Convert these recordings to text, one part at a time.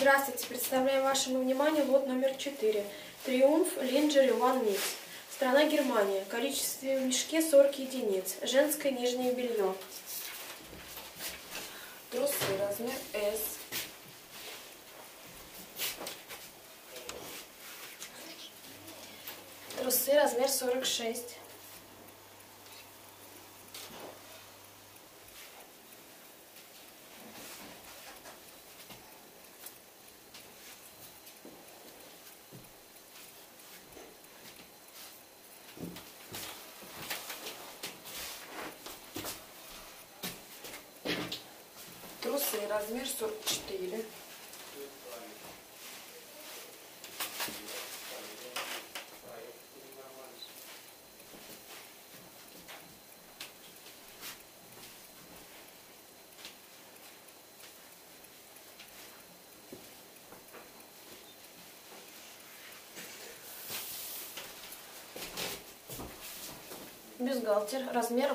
Здравствуйте, представляем вашему вниманию лот номер 4. Триумф Линджери One Mix. Страна Германия. Количество в мешке 40 единиц. Женское нижнее белье. Трусы размер S. Трусы размер 46. Трусы размер 44. Бюстгальтер размер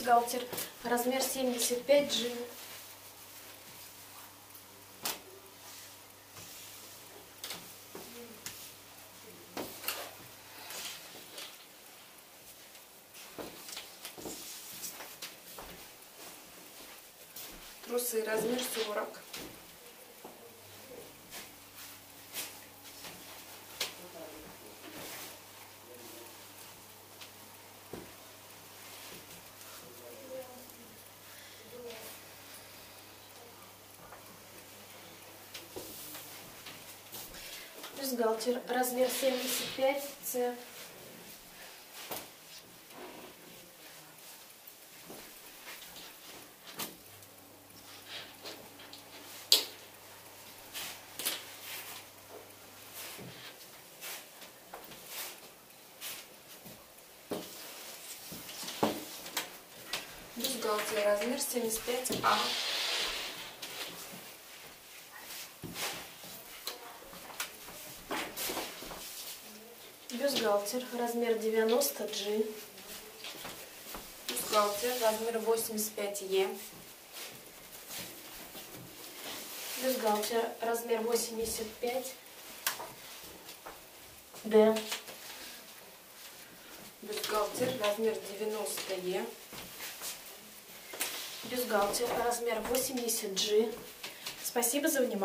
Бюстгальтер размер 75G. Трусы размер 40. Бюстгальтер размер 75С. Бюстгальтер размер 75А. Бюстгальтер размер 90G. Бюстгальтер размер 85Е. Бюстгальтер размер 85 Д. Бюстгальтер размер 90Е. Бюстгальтер размер 80 G. Спасибо за внимание.